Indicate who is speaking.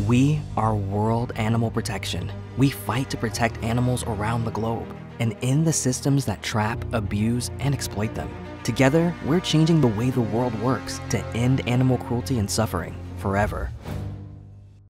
Speaker 1: We are World Animal Protection. We fight to protect animals around the globe and in the systems that trap, abuse, and exploit them. Together, we're changing the way the world works to end animal cruelty and suffering forever.